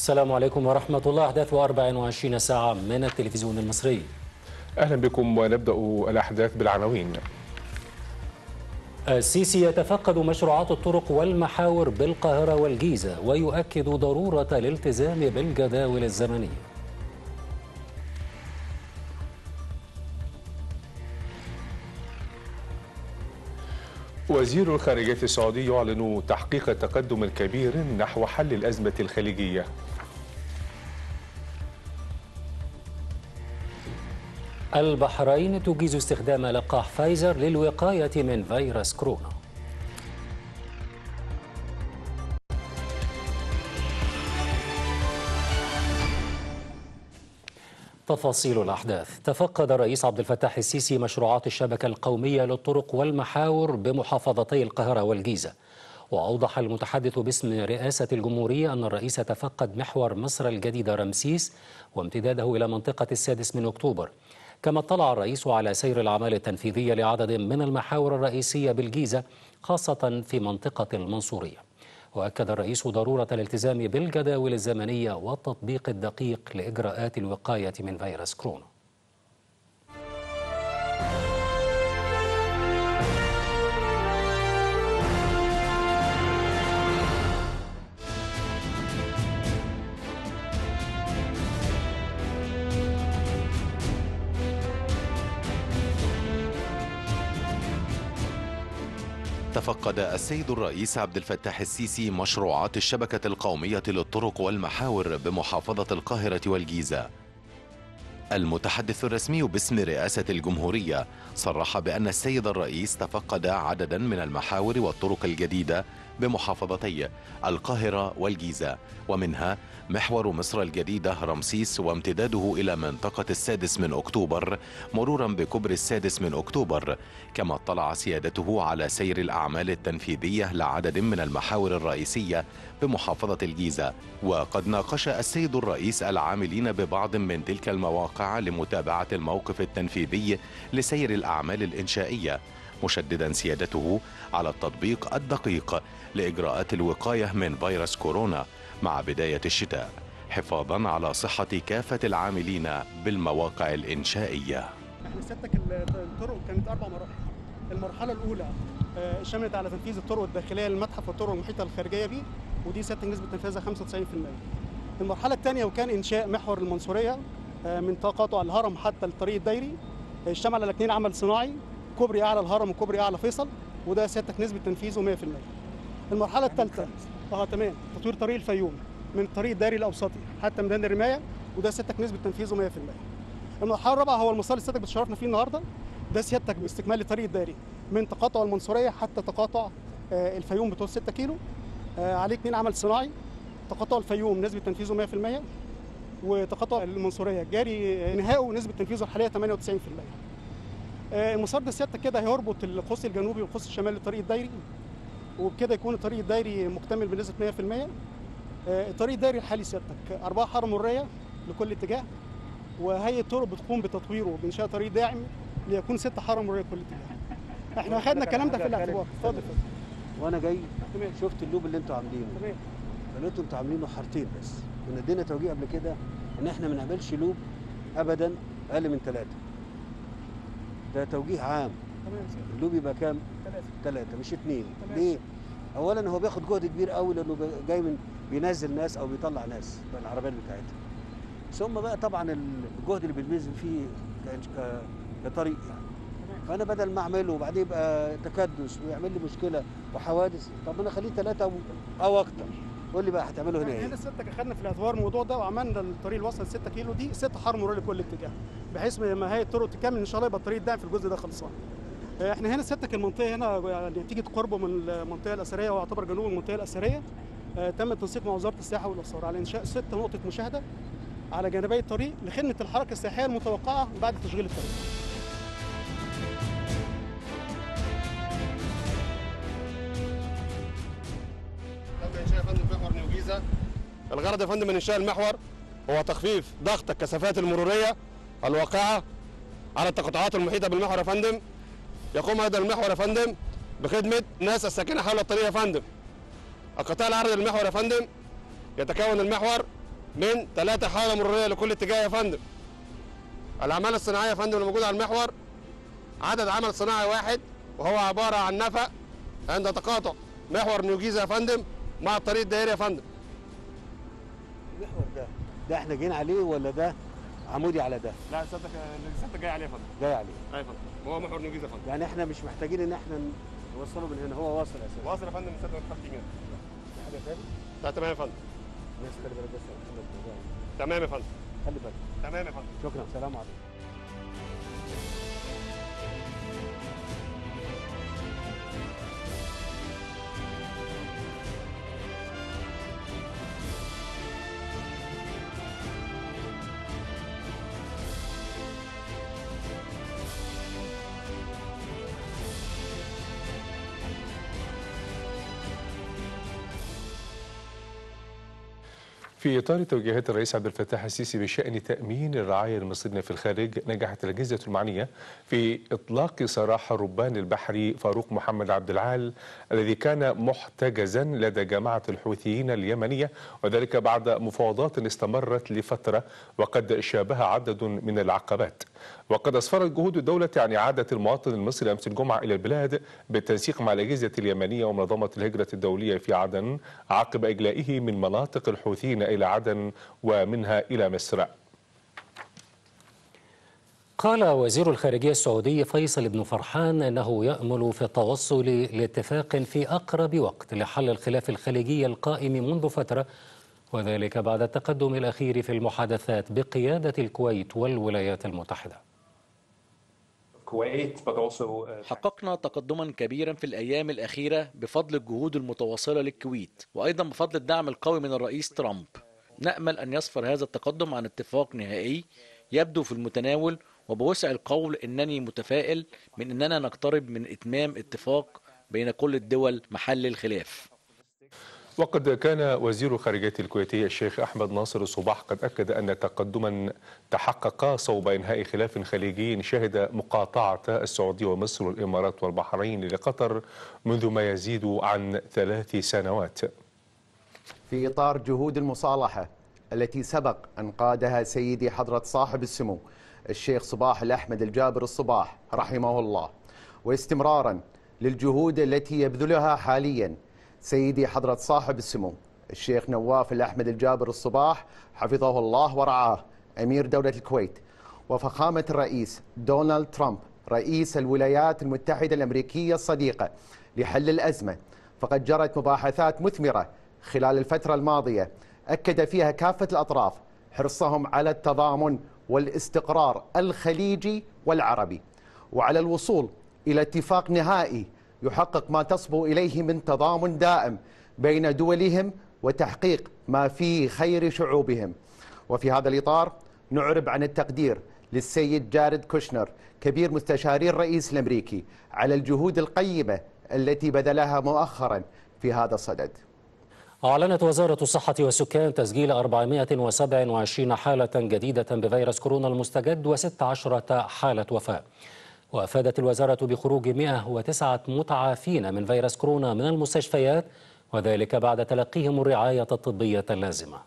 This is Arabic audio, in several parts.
السلام عليكم ورحمة الله. أحداث 24 ساعة من التلفزيون المصري. أهلا بكم ونبدأ الأحداث بالعناوين. السيسي يتفقد مشروعات الطرق والمحاور بالقاهرة والجيزة ويؤكد ضرورة الالتزام بالجداول الزمنية. وزير الخارجية السعودي يعلن تحقيق تقدم كبير نحو حل الأزمة الخليجية. البحرين تجيز استخدام لقاح فايزر للوقاية من فيروس كورونا. تفاصيل الأحداث. تفقد الرئيس عبد الفتاح السيسي مشروعات الشبكة القومية للطرق والمحاور بمحافظتي القاهرة والجيزة. وأوضح المتحدث باسم رئاسة الجمهورية أن الرئيس تفقد محور مصر الجديدة رمسيس وامتداده إلى منطقة السادس من أكتوبر. كما اطلع الرئيس على سير الأعمال التنفيذية لعدد من المحاور الرئيسية بالجيزة خاصة في منطقة المنصورية. وأكد الرئيس ضرورة الالتزام بالجداول الزمنية والتطبيق الدقيق لإجراءات الوقاية من فيروس كورونا. تفقد السيد الرئيس عبد الفتاح السيسي مشروعات الشبكة القومية للطرق والمحاور بمحافظة القاهرة والجيزة. المتحدث الرسمي باسم رئاسة الجمهورية صرح بأن السيد الرئيس تفقد عددا من المحاور والطرق الجديدة بمحافظتي القاهرة والجيزة. ومنها محور مصر الجديدة رمسيس وامتداده إلى منطقة السادس من أكتوبر مرورا بكبر السادس من أكتوبر. كما اطلع سيادته على سير الأعمال التنفيذية لعدد من المحاور الرئيسية بمحافظة الجيزة. وقد ناقش السيد الرئيس العاملين ببعض من تلك المواقع لمتابعة الموقف التنفيذي لسير الأعمال الإنشائية. مشددا سيادته على التطبيق الدقيق لإجراءات الوقاية من فيروس كورونا مع بداية الشتاء حفاظا على صحة كافة العاملين بالمواقع الإنشائية. إحنا سيادتك الطرق كانت أربع مراحل. المرحلة الأولى آه، شملت على تنفيذ الطرق الداخلية للمتحف والطرق المحيطة الخارجية بيه ودي سيادتك نسبة تنفيذها 95% المرحلة الثانية وكان إنشاء محور المنصورية آه، من تقاطع الهرم حتى الطريق الدايري آه، اشتمل على اثنين عمل صناعي كوبري أعلى الهرم وكوبري أعلى فيصل وده سيادتك نسبة تنفيذه 100% المرحلة الثالثة. آه تمام. تطوير طريق الفيوم من الطريق الدائري الأوسطي حتى ميدان الرماية وده سيادتك نسبة تنفيذه 100% المرحلة الرابعة هو المسار اللي سيادتك بتشرفنا فيه النهارده. ده سيادتك باستكمال الطريق الدائري من تقاطع المنصورية حتى تقاطع آه، الفيوم بطول 6 كيلو. آه، عليه اثنين عمل صناعي. تقاطع الفيوم نسبة تنفيذه 100% وتقاطع المنصورية. جاري آه، انهائه نسبة تنفيذه الحالية 98% آه، المسار ده سيادتك كده هيربط القوس الجنوبي والقوس الشمالي للطريق الدائري وبكده يكون الطريق الدائري مكتمل بنسبة 100% آه، الطريق الدائري الحالي سيادتك. أربعة حارة مرية لكل اتجاه. وهيئة طرق بتقوم بتطويره بإنشاء طريق داعم ليكون ست حارة مرية لكل اتجاه. إحنا أخدنا الكلام ده في الاعتبار. اتفضل اتفضل. وأنا جاي تمام. شفت اللوب اللي أنتوا عاملينه. تمام. فلقيتوا أنتوا عاملينه حارتين بس. كنا ادينا توجيه قبل كده إن إحنا ما نعملش لوب ابدا أقل من ثلاثة ده توجيه عام. تمام يا سيدي. اللوب يبقى كام؟ ثلاثة ثلاثة مش اثنين. ليه؟ اولا هو بياخد جهد كبير قوي لأنه جاي من بينزل ناس أو بيطلع ناس بالعربيات بتاعتها. ثم بقى طبعا الجهد اللي بينزل فيه كطريق يعني. فأنا بدل ما أعمله وبعدين يبقى تكدس ويعمل لي مشكلة وحوادث طب أنا أخليه ثلاثة أو, أو أكتر. قول لي بقى هتعمله هنا إحنا إيه؟ هنا سيادتك أخدنا في الاعتبار الموضوع ده وعملنا الطريق اللي وصل 6 كيلو دي ست حار مرور لكل اتجاه بحيث ما هيئة الطرق تكمل إن شاء الله يبقى الطريق الداعم في الجزء ده خلصان. آه، إحنا هنا سيادتك المنطقة هنا يعني نتيجه قربه من المنطقة الأثرية ويعتبر جنوب المنطقة الأثرية. آه، تم التنسيق مع وزارة السياحة والآثار. على إنشاء ست نقطة مشاهدة على جانبي الطريق لخدمة الحركة السياحية المتوقعة بعد تشغيل الطريق. الغرض يا فندم من إنشاء المحور هو تخفيف ضغط الكثافات المرورية الواقعة على التقاطعات المحيطة بالمحور يا فندم. يقوم هذا المحور يا فندم بخدمة الناس الساكنة حول الطريق يا فندم. القطاع العرضي للمحور يا فندم يتكون المحور من ثلاثة حالة مرورية لكل اتجاه يا فندم. الأعمال الصناعية يا فندم الموجودة على المحور عدد عمل صناعي واحد وهو عبارة عن نفق عند تقاطع محور نيو جيزة يا فندم مع الطريق الدائري يا فندم. المحور ده. ده إحنا جايين عليه ولا ده عمودي على ده؟ لا سيادتك سيادتك جاي عليه يا فندم جاي عليه. أيوه فندم هو محور يا فندم يعني إحنا مش محتاجين ان إحنا نوصله من هنا. هو واصل أساسا واصل يا فندم سيادتك 50 جنيه في حاجة تاني؟ لا تمام يا فندم. الناس خلي بالك بس. تمام يا فندم. خلي بالك. تمام يا فندم. شكرا. سلام عليكم. في إطار توجيهات الرئيس عبد الفتاح السيسي بشأن تأمين الرعاية المصريين في الخارج نجحت الأجهزة المعنية في إطلاق سراح الربان البحري فاروق محمد عبد العال الذي كان محتجزا لدى جماعة الحوثيين اليمنية وذلك بعد مفاوضات استمرت لفترة وقد شابها عدد من العقبات. وقد أسفرت جهود الدولة عن إعادة المواطن المصري أمس الجمعة إلى البلاد بالتنسيق مع الأجهزة اليمنية ومنظمة الهجرة الدولية في عدن عقب إجلائه من مناطق الحوثيين إلى عدن ومنها إلى مصر. قال وزير الخارجية السعودي فيصل بن فرحان أنه يأمل في التوصل لاتفاق في أقرب وقت لحل الخلاف الخليجي القائم منذ فترة وذلك بعد التقدم الأخير في المحادثات بقيادة الكويت والولايات المتحدة. Kuwait, but also uh, حققنا تقدما كبيرا في الأيام الأخيرة بفضل الجهود المتواصلة للكويت وأيضا بفضل الدعم القوي من الرئيس ترامب. نأمل أن يصفر هذا التقدم عن اتفاق نهائي يبدو في المتناول وبوسع القول أنني متفائل من أننا نقترب من إتمام اتفاق بين كل الدول محل الخلاف. وقد كان وزير الخارجية الكويتي الشيخ أحمد ناصر الصباح قد أكد أن تقدما تحقق صوب إنهاء خلاف خليجي شهد مقاطعة السعودية ومصر والإمارات والبحرين لقطر منذ ما يزيد عن ثلاث سنوات. في إطار جهود المصالحة التي سبق أن قادها سيدي حضرة صاحب السمو الشيخ صباح الأحمد الجابر الصباح رحمه الله واستمرارا للجهود التي يبذلها حاليا سيدي حضرة صاحب السمو الشيخ نواف الأحمد الجابر الصباح حفظه الله ورعاه أمير دولة الكويت وفخامة الرئيس دونالد ترامب رئيس الولايات المتحدة الأمريكية الصديقة لحل الأزمة. فقد جرت مباحثات مثمرة خلال الفترة الماضية أكد فيها كافة الأطراف حرصهم على التضامن والاستقرار الخليجي والعربي وعلى الوصول إلى اتفاق نهائي يحقق ما تصبو إليه من تضامن دائم بين دولهم وتحقيق ما فيه خير شعوبهم. وفي هذا الإطار نعرب عن التقدير للسيد جارد كوشنر كبير مستشاري الرئيس الأمريكي على الجهود القيمة التي بذلها مؤخرا في هذا الصدد. أعلنت وزارة الصحة والسكان تسجيل 427 حالة جديدة بفيروس كورونا المستجد و16 حالة وفاة. وأفادت الوزارة بخروج 109 متعافين من فيروس كورونا من المستشفيات وذلك بعد تلقيهم الرعاية الطبية اللازمة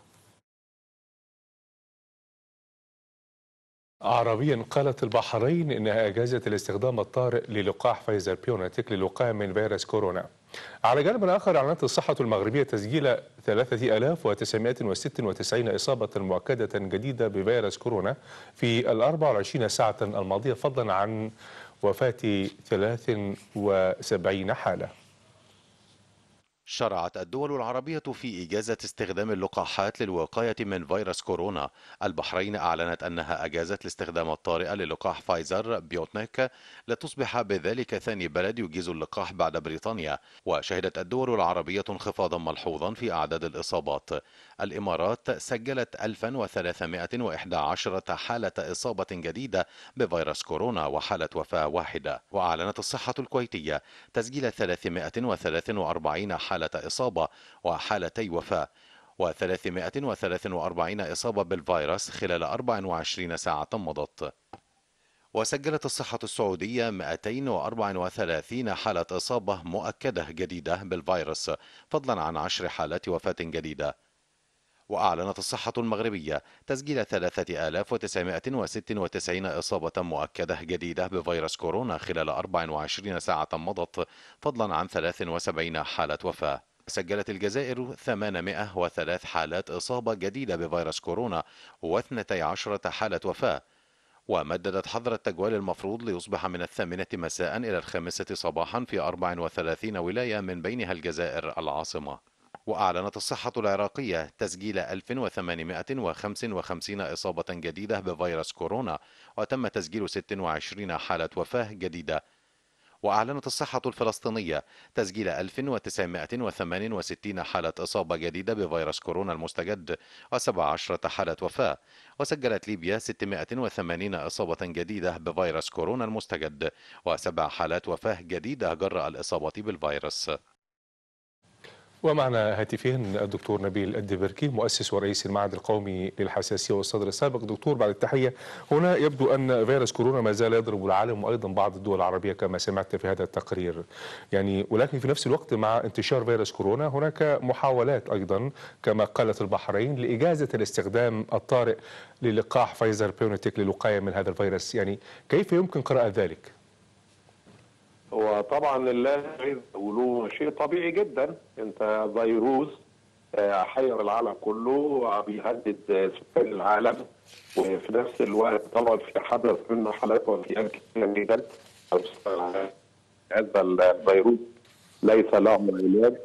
عربيا قالت البحرين إنها أجازت الاستخدام الطارئ للقاح فايزر بيونتك للوقايه من فيروس كورونا. على جانب آخر أعلنت الصحة المغربية تسجيل 3996 إصابة مؤكدة جديدة بفيروس كورونا في ال 24 ساعة الماضية فضلا عن وفاة 73 حالة. شرعت الدول العربية في إجازة استخدام اللقاحات للوقاية من فيروس كورونا. البحرين أعلنت أنها أجازت الاستخدام الطارئ للقاح فايزر بيوتنيك لتصبح بذلك ثاني بلد يجيز اللقاح بعد بريطانيا. وشهدت الدول العربية انخفاضا ملحوظا في أعداد الإصابات. الإمارات سجلت 1311 حالة إصابة جديدة بفيروس كورونا وحالة وفاة واحدة. وأعلنت الصحة الكويتية تسجيل 343 حالة إصابة وحالتي وفاة و343 إصابة بالفيروس خلال 24 ساعة مضت. وسجلت الصحة السعودية 234 حالة إصابة مؤكدة جديدة بالفيروس فضلا عن عشر حالات وفاة جديدة. وأعلنت الصحة المغربية تسجيل 3996 إصابة مؤكدة جديدة بفيروس كورونا خلال 24 ساعة مضت فضلا عن 73 حالة وفاة. سجلت الجزائر 803 حالات إصابة جديدة بفيروس كورونا و12 حالة وفاة. ومددت حظر التجوال المفروض ليصبح من الثامنة مساء إلى الخامسة صباحا في 34 ولاية من بينها الجزائر العاصمة. وأعلنت الصحة العراقية تسجيل 1855 إصابة جديدة بفيروس كورونا وتم تسجيل 26 حالة وفاة جديدة. وأعلنت الصحة الفلسطينية تسجيل 1968 حالة إصابة جديدة بفيروس كورونا المستجد و17 حالة وفاة. وسجلت ليبيا 680 إصابة جديدة بفيروس كورونا المستجد وسبع حالات وفاة جديدة جراء الإصابة بالفيروس. ومعنا هاتفين الدكتور نبيل الدبركي مؤسس ورئيس المعهد القومي للحساسية والصدر السابق. دكتور بعد التحية هنا يبدو أن فيروس كورونا ما زال يضرب العالم وأيضا بعض الدول العربية كما سمعت في هذا التقرير. يعني ولكن في نفس الوقت مع انتشار فيروس كورونا هناك محاولات أيضا كما قالت البحرين لإجازة الاستخدام الطارئ للقاح فايزر بيونتيك للوقاية من هذا الفيروس. يعني كيف يمكن قراءة ذلك؟ هو طبعا اللي عايز يقولوه شيء طبيعي جدا. أنت فيروس آه، حير العالم كله بيهدد آه، سكان العالم. وفي نفس الوقت طبعا في حدث منه حالات وفيات كثيره جدا. هذا الفيروس ليس له علاج.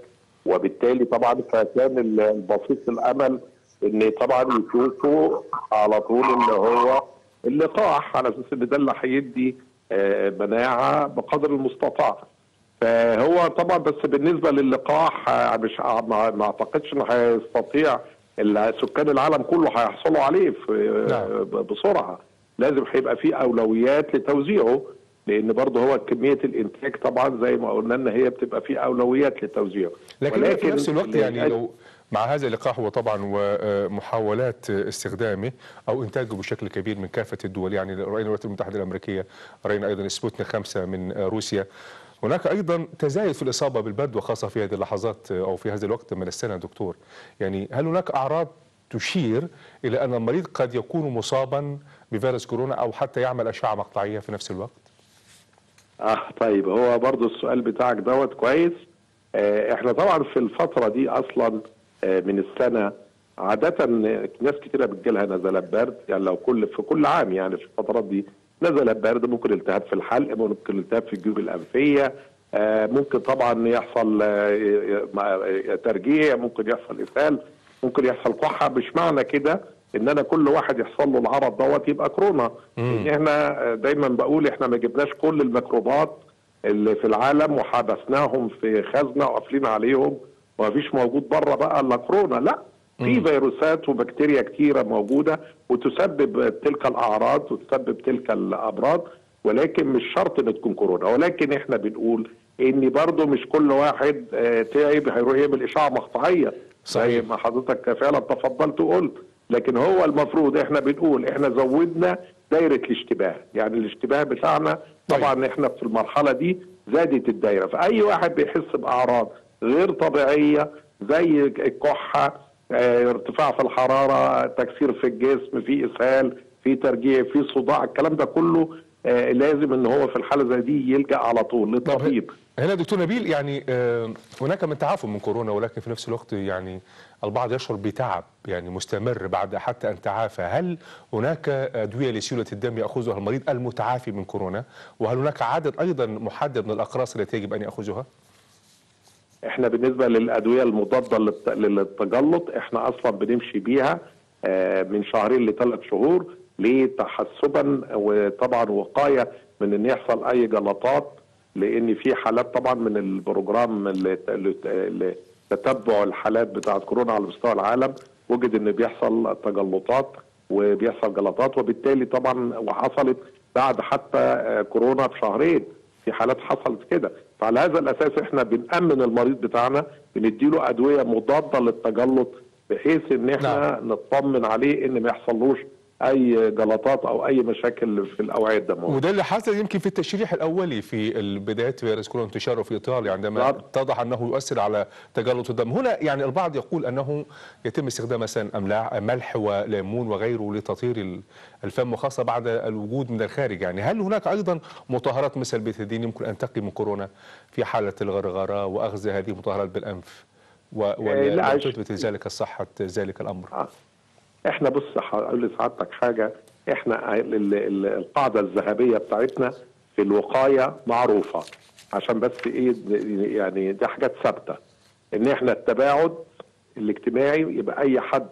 وبالتالي طبعا فكان البسيط الأمل إن طبعا يشوفوا على طول إن هو اللقاح. على أساس إن ده اللي هيدي مناعة بقدر المستطاع. فهو طبعا بس بالنسبة للقاح آه، مش ما ما أعتقدش إنه هيستطيع سكان العالم كله هيحصلوا عليه في نعم. بسرعة. لازم هيبقى في أولويات لتوزيعه لأن برضه هو كمية الإنتاج طبعا زي ما قلنا إن هي بتبقى في أولويات لتوزيعه. لكن, في نفس الوقت يعني لو مع هذا اللقاح وطبعا ومحاولات استخدامه أو إنتاجه بشكل كبير من كافة الدول يعني راينا الولايات المتحدة الأمريكية رأينا أيضا سبوتنيك خمسة من روسيا. هناك أيضا تزايد في الإصابة بالبرد وخاصة في هذه اللحظات أو في هذا الوقت من السنة دكتور. يعني هل هناك أعراض تشير إلى أن المريض قد يكون مصابا بفيروس كورونا أو حتى يعمل أشعة مقطعية في نفس الوقت؟ آه طيب هو برضو السؤال بتاعك دوت كويس. آه إحنا طبعا في الفترة دي أصلا من السنة. عادة ناس كتيرة بتجيلها نزلات برد يعني لو كل في كل عام يعني في الفترات دي نزلات برد ممكن التهاب في الحلق ممكن التهاب في الجيوب الأنفية آه ممكن طبعا يحصل آه آه، ترجيع ممكن يحصل إسهال ممكن يحصل كحة. مش معنى كده؟ إن أنا كل واحد يحصل له العرض دوت يبقى كورونا. إحنا دايما بقول إحنا ما جبناش كل الميكروبات اللي في العالم وحبسناهم في خزنة وقافلين عليهم. ومفيش موجود بره بقى إلا كورونا. لا في فيروسات وبكتيريا كتيرة موجودة وتسبب تلك الأعراض وتسبب تلك الأمراض ولكن مش شرط إن تكون كورونا. ولكن إحنا بنقول إن برضه مش كل واحد آه، تعب هيروح يعمل إشعة مقطعية. زي ما حضرتك فعلا تفضلت وقلت. لكن هو المفروض إحنا بنقول إحنا زودنا دايرة الاشتباه. يعني الاشتباه بتاعنا طبعا إحنا في المرحلة دي زادت الدايرة. فأي واحد بيحس بأعراض غير طبيعية زي الكحة آه ارتفاع في الحرارة تكسير في الجسم في إسهال في ترجيع في صداع الكلام ده كله آه لازم إن هو في الحالة زي دي يلجأ على طول للطبيب هنا دكتور نبيل يعني آه، هناك من تعافى من كورونا ولكن في نفس الوقت يعني البعض يشعر بتعب يعني مستمر بعد حتى أن تعافى. هل هناك أدوية لسيولة الدم يأخذها المريض المتعافي من كورونا؟ وهل هناك عدد أيضا محدد من الأقراص التي يجب أن يأخذها؟ إحنا بالنسبة للأدوية المضادة للت- للتجلط إحنا أصلا بنمشي بيها آه، من شهرين لثلاث شهور لتحسبا وطبعا وقاية من إن يحصل أي جلطات لإن في حالات طبعا من البروجرام تتبع الحالات بتاعة كورونا على مستوى العالم وجد إن بيحصل تجلطات وبيحصل جلطات وبالتالي طبعا وحصلت بعد حتى آه، كورونا بشهرين في حالات حصلت كده. فعلى هذا الأساس إحنا بنأمن المريض بتاعنا بنديله أدوية مضادة للتجلط بحيث إن إحنا نعم. نطمن عليه إن ما يحصلوش أي جلطات أو أي مشاكل في الأوعية الدموية. وده اللي حصل يمكن في التشريح الأولي في بدايه فيروس كورونا انتشاره في إيطاليا عندما بالضبط. اتضح أنه يؤثر على تجلط الدم. هنا يعني البعض يقول أنه يتم استخدام مثلا أملاح ملح وليمون وغيره لتطهير ال- الفم وخاصة بعد الوجود من الخارج يعني. هل هناك أيضا مطهرات مثل البيتادين يمكن أن تقي من كورونا في حالة الغرغرة وأخذ هذه المطهرات بالأنف لا، ولا تثبت ذلك صحه ذلك الأمر؟ آه. إحنا بص هقول لسعادتك حاجة. إحنا ال- ال- القاعدة الذهبية بتاعتنا في الوقاية معروفة. عشان بس إيه يعني دي حاجات ثابتة. إن إحنا التباعد الاجتماعي يبقى أي حد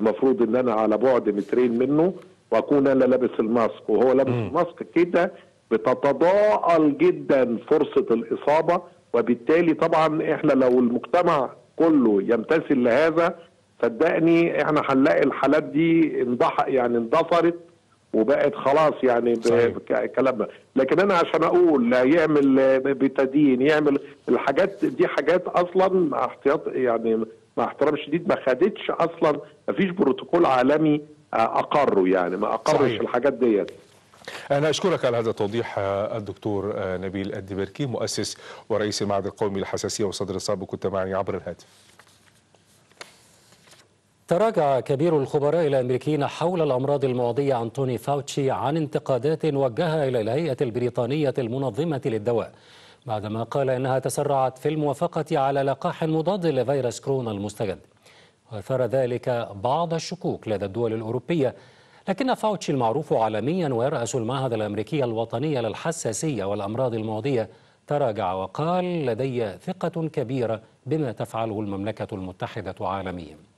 المفروض إن أنا على بعد مترين منه وأكون أنا لابس الماسك. وهو لابس الماسك كده بتتضاءل جدا فرصة الإصابة. وبالتالي طبعا إحنا لو المجتمع كله يمتثل لهذا صدقني إحنا هنلاقي الحالات دي انضح يعني اندثرت وبقت خلاص يعني صحيح. بكلامنا لكن أنا عشان أقول لا يعمل بتدين يعمل الحاجات دي حاجات أصلا مع احتياط يعني مع احترام شديد ما خدتش أصلا ما فيش بروتوكول عالمي آه، أقره يعني ما أقرش صحيح. الحاجات ديت أنا أشكرك على هذا التوضيح آه، الدكتور آه، نبيل الدبركي مؤسس ورئيس المعهد القومي للحساسية والصدر الصعب كنت معي عبر الهاتف تراجع كبير الخبراء الامريكيين حول الأمراض المعدية انتوني فاوتشي عن انتقادات وجهها إلى الهيئة البريطانية المنظمة للدواء بعدما قال إنها تسرعت في الموافقة على لقاح مضاد لفيروس كورونا المستجد. وأثار ذلك بعض الشكوك لدى الدول الأوروبية لكن فاوتشي المعروف عالميا ويراس المعهد الأمريكي الوطني للحساسية والأمراض المعدية تراجع وقال لدي ثقة كبيرة بما تفعله المملكة المتحدة عالميا.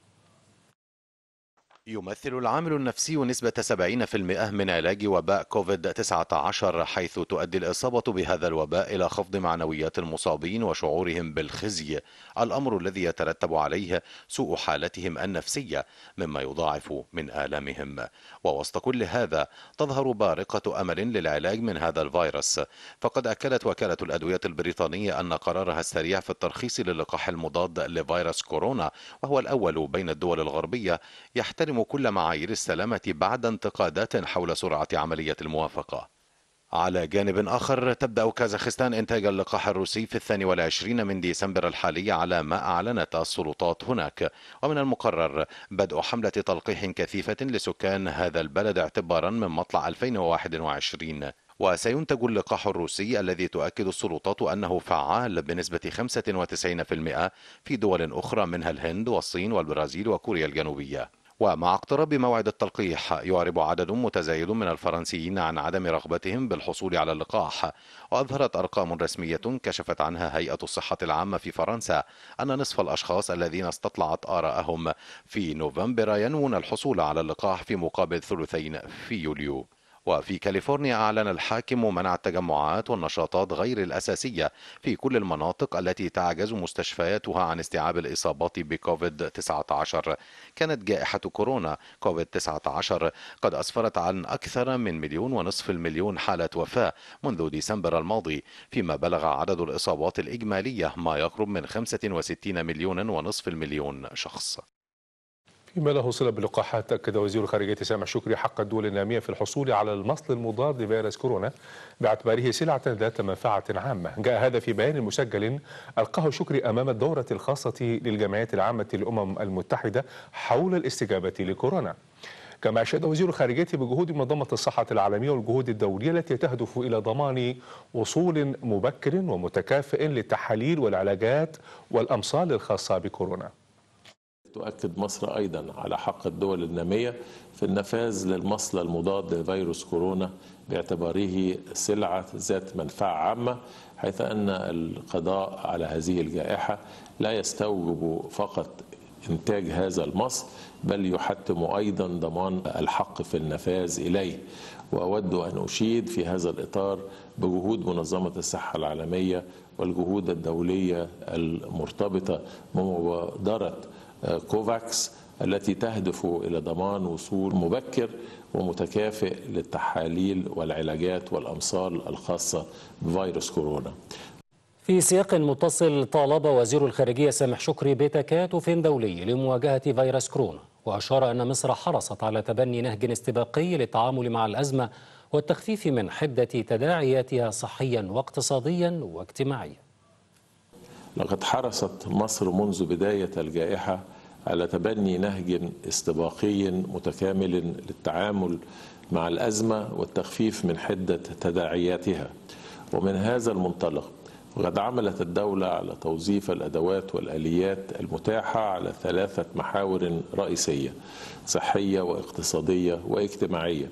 يمثل العامل النفسي نسبة 70% من علاج وباء كوفيد-19 حيث تؤدي الإصابة بهذا الوباء إلى خفض معنويات المصابين وشعورهم بالخزي. الأمر الذي يترتب عليه سوء حالتهم النفسية مما يضاعف من آلامهم. ووسط كل هذا تظهر بارقة أمل للعلاج من هذا الفيروس. فقد أكدت وكالة الأدوية البريطانية أن قرارها السريع في الترخيص للقاح المضاد لفيروس كورونا وهو الأول بين الدول الغربية يحترم كل معايير السلامة بعد انتقادات حول سرعة عملية الموافقة. على جانب آخر تبدأ كازاخستان إنتاج اللقاح الروسي في الثاني والعشرين من ديسمبر الحالي على ما أعلنت السلطات هناك. ومن المقرر بدء حملة تلقيح كثيفة لسكان هذا البلد اعتبارا من مطلع 2021 وسينتج اللقاح الروسي الذي تؤكد السلطات أنه فعال بنسبة 95% في دول أخرى منها الهند والصين والبرازيل وكوريا الجنوبية. ومع اقتراب موعد التلقيح يعرب عدد متزايد من الفرنسيين عن عدم رغبتهم بالحصول على اللقاح. وأظهرت أرقام رسمية كشفت عنها هيئة الصحة العامة في فرنسا أن نصف الأشخاص الذين استطلعت آراءهم في نوفمبر ينوون الحصول على اللقاح في مقابل ثلثين في يوليو. وفي كاليفورنيا أعلن الحاكم منع التجمعات والنشاطات غير الأساسية في كل المناطق التي تعجز مستشفياتها عن استيعاب الإصابات بكوفيد-19 كانت جائحة كورونا كوفيد-19 قد أسفرت عن أكثر من مليون ونصف المليون حالة وفاة منذ ديسمبر الماضي فيما بلغ عدد الإصابات الإجمالية ما يقرب من 65 مليون ونصف المليون شخص. فيما له صلة باللقاحات أكد وزير الخارجية سامح شكري حق الدول النامية في الحصول على المصل المضاد لفيروس كورونا باعتباره سلعة ذات منفعة عامة. جاء هذا في بيان مسجل ألقاه شكري أمام الدورة الخاصة للجمعية العامة للأمم المتحدة حول الاستجابة لكورونا. كما أشاد وزير الخارجية بجهود منظمة الصحة العالمية والجهود الدولية التي تهدف إلى ضمان وصول مبكر ومتكافئ للتحاليل والعلاجات والأمصال الخاصة بكورونا. تؤكد مصر أيضا على حق الدول النامية في النفاذ للمصل المضاد لفيروس كورونا باعتباره سلعة ذات منفعة عامة حيث أن القضاء على هذه الجائحة لا يستوجب فقط إنتاج هذا المصل بل يحتم أيضا ضمان الحق في النفاذ إليه. وأود أن أشيد في هذا الإطار بجهود منظمة الصحة العالمية والجهود الدولية المرتبطة بمبادرة كوفاكس التي تهدف إلى ضمان وصول مبكر ومتكافئ للتحاليل والعلاجات والأمصال الخاصة بفيروس كورونا. في سياق متصل طالب وزير الخارجية سامح شكري بتكاتف دولي لمواجهة فيروس كورونا وأشار أن مصر حرصت على تبني نهج استباقي للتعامل مع الأزمة والتخفيف من حدة تداعياتها صحيا واقتصاديا واجتماعيا لقد حرصت مصر منذ بداية الجائحة على تبني نهج استباقي متكامل للتعامل مع الأزمة والتخفيف من حدة تداعياتها. ومن هذا المنطلق وقد عملت الدولة على توظيف الأدوات والآليات المتاحة على ثلاثة محاور رئيسية صحية واقتصادية واجتماعية.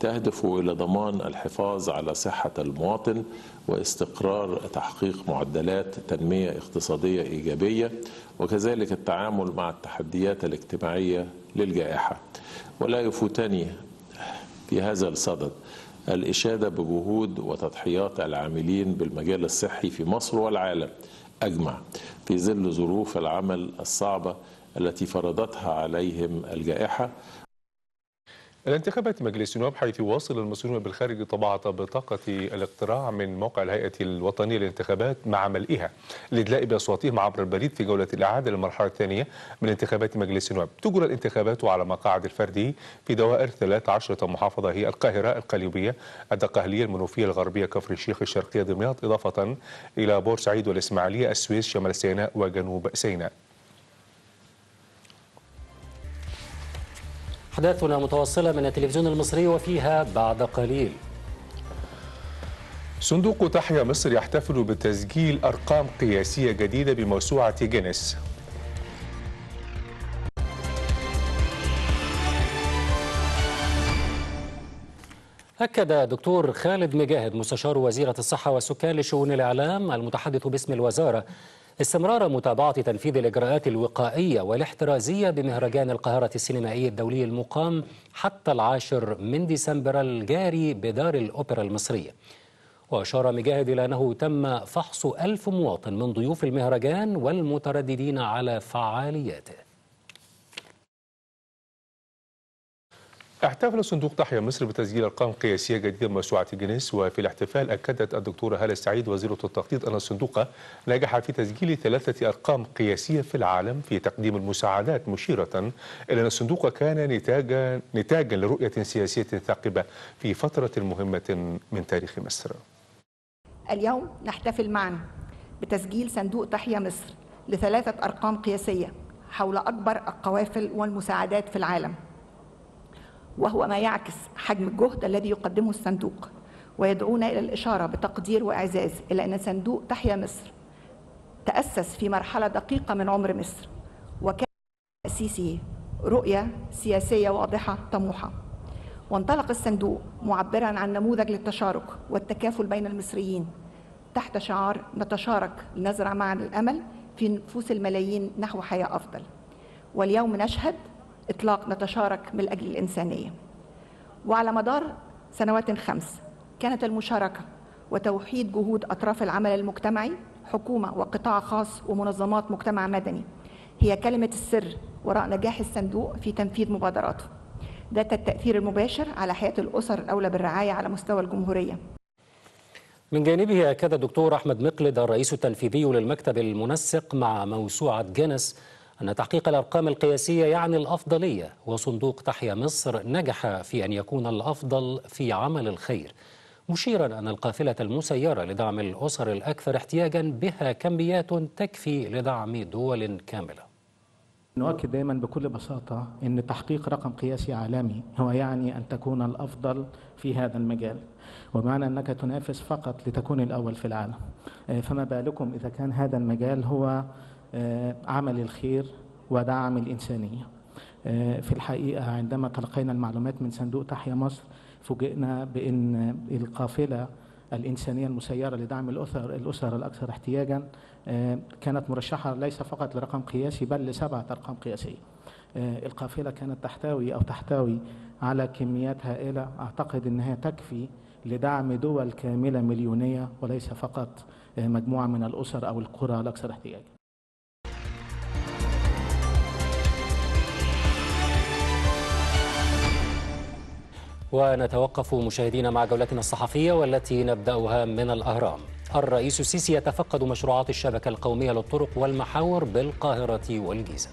تهدف إلى ضمان الحفاظ على صحة المواطن واستقرار تحقيق معدلات تنمية اقتصادية إيجابية وكذلك التعامل مع التحديات الاجتماعية للجائحة. ولا يفوتني في هذا الصدد الإشادة بجهود وتضحيات العاملين بالمجال الصحي في مصر والعالم. أجمع في ظل ظروف العمل الصعبة التي فرضتها عليهم الجائحة الانتخابات مجلس النواب حيث يواصل المسؤولون بالخارج طباعة بطاقة الاقتراع من موقع الهيئة الوطنية للانتخابات مع ملئها لإدلاء بأصواتهم عبر البريد في جولة الإعادة للمرحلة الثانية من انتخابات مجلس النواب. تجرى الانتخابات على مقاعد الفردي في دوائر 13 محافظة هي القاهرة القليوبية الدقهلية المنوفية الغربية كفر الشيخ الشرقية دمياط إضافة إلى بورسعيد والإسماعيلية السويس شمال سيناء وجنوب سيناء. أحداثنا متواصلة من التلفزيون المصري وفيها بعد قليل. صندوق تحيا مصر يحتفل بتسجيل أرقام قياسية جديدة بموسوعة جينيس. أكد دكتور خالد مجاهد مستشار وزيرة الصحة والسكان لشؤون الإعلام المتحدث باسم الوزارة استمرار متابعة تنفيذ الإجراءات الوقائية والاحترازية بمهرجان القاهرة السينمائي الدولي المقام حتى العاشر من ديسمبر الجاري بدار الأوبرا المصرية. وأشار مجاهد إلى أنه تم فحص ألف مواطن من ضيوف المهرجان والمترددين على فعالياته. أحتفل صندوق تحيا مصر بتسجيل أرقام قياسية جديدة بموسوعه جينيس وفي الاحتفال أكدت الدكتورة هالة السعيد وزيرة التخطيط أن الصندوق نجح في تسجيل ثلاثة أرقام قياسية في العالم في تقديم المساعدات مشيرة إلى أن الصندوق كان نتاجا نتاجا لرؤية سياسية ثاقبة في فترة مهمة من تاريخ مصر. اليوم نحتفل معا بتسجيل صندوق تحيا مصر لثلاثة أرقام قياسية حول أكبر القوافل والمساعدات في العالم. وهو ما يعكس حجم الجهد الذي يقدمه الصندوق ويدعونا إلى الإشارة بتقدير وإعزاز إلى أن صندوق تحيا مصر تأسس في مرحلة دقيقة من عمر مصر وكان تاسيسه رؤية سياسية واضحة طموحة. وانطلق الصندوق معبرا عن نموذج للتشارك والتكافل بين المصريين تحت شعار نتشارك لنزرع معا الأمل في نفوس الملايين نحو حياة أفضل. واليوم نشهد إطلاق نتشارك من أجل الإنسانية. وعلى مدار سنوات خمس كانت المشاركة وتوحيد جهود أطراف العمل المجتمعي حكومة وقطاع خاص ومنظمات مجتمع مدني هي كلمة السر وراء نجاح الصندوق في تنفيذ مبادراته. ذات التأثير المباشر على حياة الأسر الأولى بالرعاية على مستوى الجمهورية. من جانبه أكد الدكتور أحمد مقلد الرئيس التنفيذي للمكتب المنسق مع موسوعة جينيس أن تحقيق الأرقام القياسية يعني الأفضلية وصندوق تحيا مصر نجح في أن يكون الأفضل في عمل الخير. مشيرا أن القافلة المسيرة لدعم الأسر الأكثر احتياجا بها كميات تكفي لدعم دول كاملة. نؤكد دائما بكل بساطة أن تحقيق رقم قياسي عالمي هو يعني أن تكون الأفضل في هذا المجال ومعنى أنك تنافس فقط لتكون الأول في العالم. فما بالكم إذا كان هذا المجال هو عمل الخير ودعم الإنسانية في الحقيقة عندما تلقينا المعلومات من صندوق تحيا مصر فوجئنا بأن القافلة الإنسانية المسيرة لدعم الأسر الأسر الأكثر احتياجا كانت مرشحة ليس فقط لرقم قياسي بل لسبعة أرقام قياسية. القافلة كانت تحتوي أو تحتوي على كميات هائلة. أعتقد أنها تكفي لدعم دول كاملة مليونية وليس فقط مجموعة من الأسر أو القرى الأكثر احتياجا. ونتوقف مشاهدينا مع جولتنا الصحفية والتي نبدأها من الأهرام. الرئيس السيسي يتفقد مشروعات الشبكة القومية للطرق والمحاور بالقاهرة والجيزة.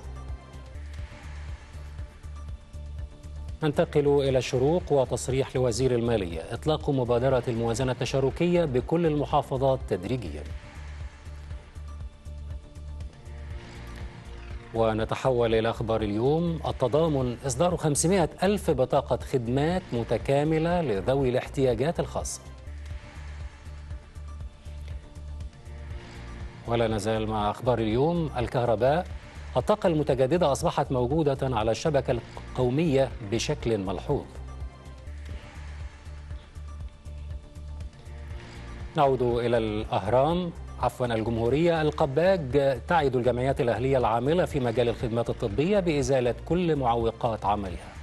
ننتقل إلى الشروق وتصريح لوزير المالية. إطلاق مبادرة الموازنة التشاركية بكل المحافظات تدريجياً. ونتحول إلى أخبار اليوم. التضامن إصدار 500 ألف بطاقة خدمات متكاملة لذوي الاحتياجات الخاصة. ولا نزال مع أخبار اليوم الكهرباء. الطاقة المتجددة أصبحت موجودة على الشبكة القومية بشكل ملحوظ. نعود إلى الأهرام. عفوا الجمهورية القباج تعد الجمعيات الأهلية العاملة في مجال الخدمات الطبية بإزالة كل معوقات عملها.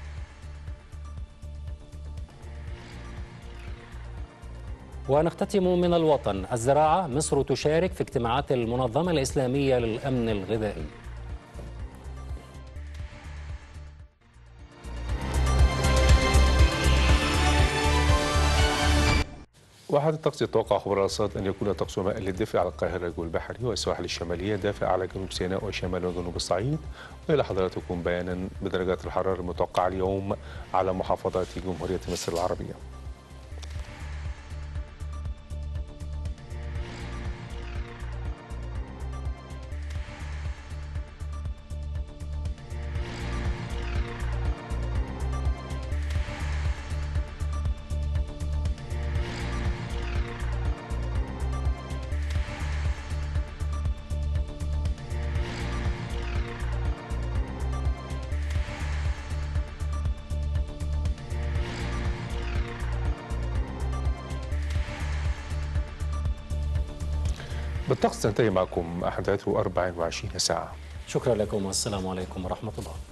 ونختتم من الوطن. الزراعة مصر تشارك في اجتماعات المنظمة الإسلامية للأمن الغذائي. وحد الطقس يتوقع خبراء الأرصاد أن يكون طقس مائل للدفء على القاهرة والبحري والسواحل الشمالية دافئ على جنوب سيناء وشمال وجنوب الصعيد وإلى حضراتكم بيانا بدرجات الحرارة المتوقعة اليوم على محافظات جمهورية مصر العربية. تنتهي معكم أحداث 24 ساعة. شكرا لكم. والسلام عليكم ورحمة الله.